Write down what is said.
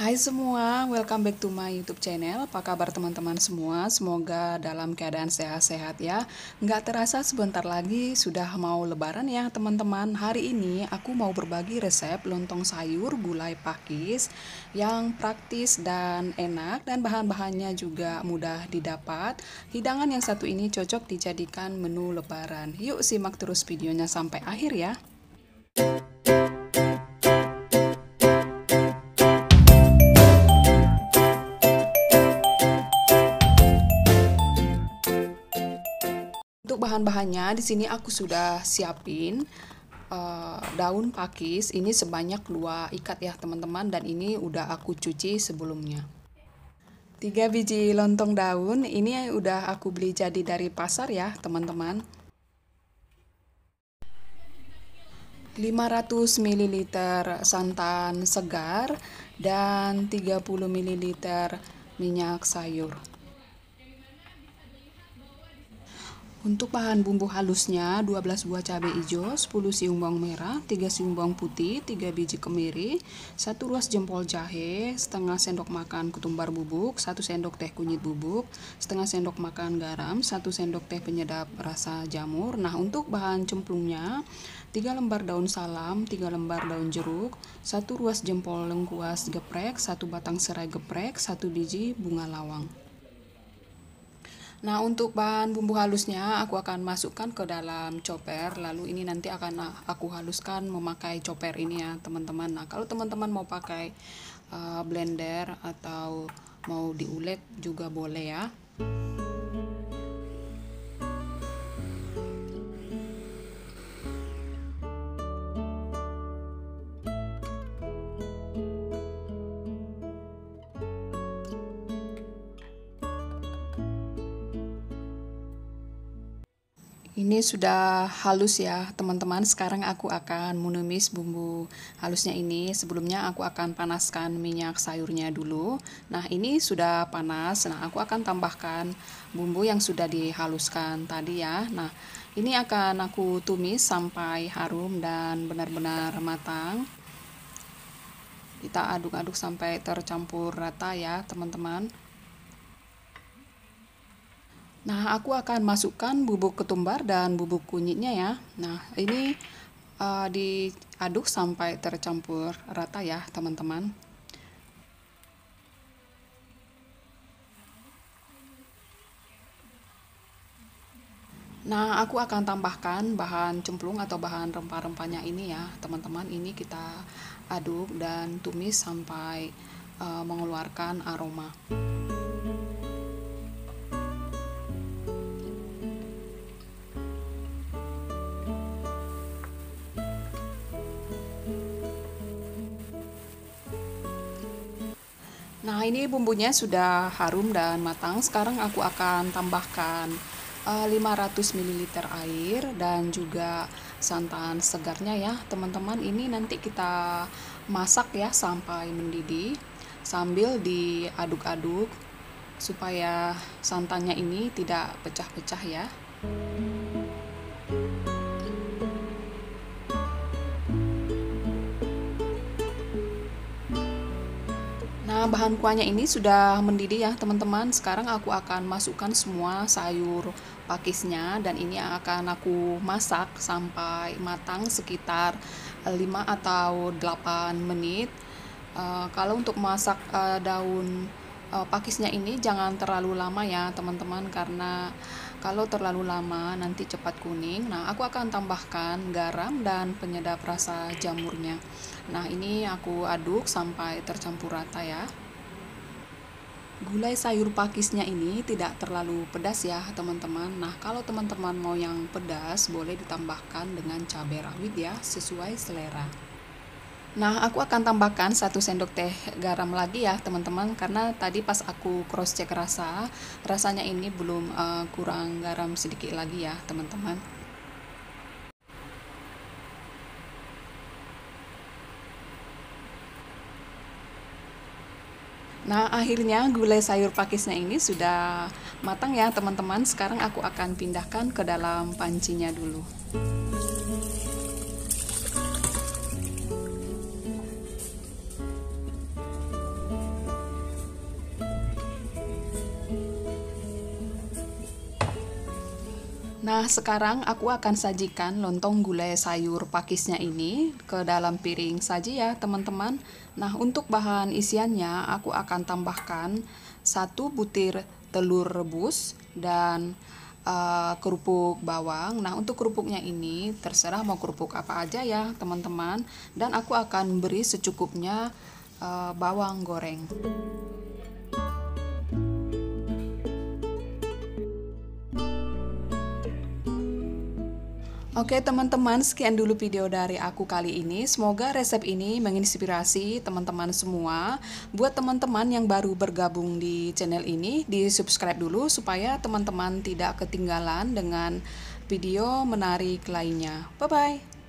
Hai semua, welcome back to my YouTube channel. Apa kabar teman-teman semua? Semoga dalam keadaan sehat-sehat ya. Nggak terasa sebentar lagi sudah mau lebaran ya teman-teman. Hari ini aku mau berbagi resep lontong sayur gulai pakis yang praktis dan enak dan bahan-bahannya juga mudah didapat. Hidangan yang satu ini cocok dijadikan menu lebaran. Yuk simak terus videonya sampai akhir ya. Bahan-bahannya di sini aku sudah siapin uh, daun pakis ini sebanyak dua ikat ya teman-teman dan ini udah aku cuci sebelumnya. Tiga biji lontong daun ini udah aku beli jadi dari pasar ya teman-teman. 500 ml santan segar dan 30 ml minyak sayur. Untuk bahan bumbu halusnya 12 buah cabai hijau, 10 siung bawang merah, 3 siung bawang putih, 3 biji kemiri, 1 ruas jempol jahe, setengah sendok makan ketumbar bubuk, 1 sendok teh kunyit bubuk, setengah sendok makan garam, 1 sendok teh penyedap rasa jamur. Nah, untuk bahan cemplungnya 3 lembar daun salam, 3 lembar daun jeruk, 1 ruas jempol lengkuas geprek, 1 batang serai geprek, 1 biji bunga lawang. Nah, untuk bahan bumbu halusnya aku akan masukkan ke dalam chopper. Lalu ini nanti akan aku haluskan memakai chopper ini ya, teman-teman. Nah, kalau teman-teman mau pakai uh, blender atau mau diulek juga boleh ya. Ini sudah halus ya teman-teman. Sekarang aku akan menumis bumbu halusnya ini. Sebelumnya aku akan panaskan minyak sayurnya dulu. Nah ini sudah panas. Nah aku akan tambahkan bumbu yang sudah dihaluskan tadi ya. Nah ini akan aku tumis sampai harum dan benar-benar matang. Kita aduk-aduk sampai tercampur rata ya teman-teman Nah, aku akan masukkan bubuk ketumbar dan bubuk kunyitnya ya. Nah, ini uh, diaduk sampai tercampur rata ya, teman-teman. Nah, aku akan tambahkan bahan cemplung atau bahan rempah-rempahnya ini ya, teman-teman. Ini kita aduk dan tumis sampai uh, mengeluarkan aroma. Nah, ini bumbunya sudah harum dan matang. Sekarang aku akan tambahkan uh, 500 ml air dan juga santan segarnya ya, teman-teman. Ini nanti kita masak ya sampai mendidih sambil diaduk-aduk supaya santannya ini tidak pecah-pecah ya. Nah, bahan kuahnya ini sudah mendidih ya, teman-teman. Sekarang aku akan masukkan semua sayur pakisnya dan ini akan aku masak sampai matang sekitar 5 atau 8 menit. Uh, kalau untuk masak uh, daun uh, pakisnya ini jangan terlalu lama ya, teman-teman, karena kalau terlalu lama nanti cepat kuning. Nah, aku akan tambahkan garam dan penyedap rasa jamurnya. Nah, ini aku aduk sampai tercampur rata ya. Gulai sayur pakisnya ini tidak terlalu pedas ya, teman-teman. Nah, kalau teman-teman mau yang pedas, boleh ditambahkan dengan cabai rawit ya, sesuai selera. Nah, aku akan tambahkan satu sendok teh garam lagi ya, teman-teman, karena tadi pas aku cross check rasa, rasanya ini belum uh, kurang garam sedikit lagi ya, teman-teman. Nah, akhirnya gulai sayur pakisnya ini sudah matang ya, teman-teman. Sekarang aku akan pindahkan ke dalam pancinya dulu. Nah, sekarang aku akan sajikan lontong gulai sayur pakisnya ini ke dalam piring saji ya, teman-teman. Nah, untuk bahan isiannya aku akan tambahkan satu butir telur rebus dan uh, kerupuk bawang. Nah, untuk kerupuknya ini terserah mau kerupuk apa aja ya, teman-teman. Dan aku akan beri secukupnya uh, bawang goreng. Oke teman-teman, sekian dulu video dari aku kali ini. Semoga resep ini menginspirasi teman-teman semua. Buat teman-teman yang baru bergabung di channel ini, di subscribe dulu supaya teman-teman tidak ketinggalan dengan video menarik lainnya. Bye-bye!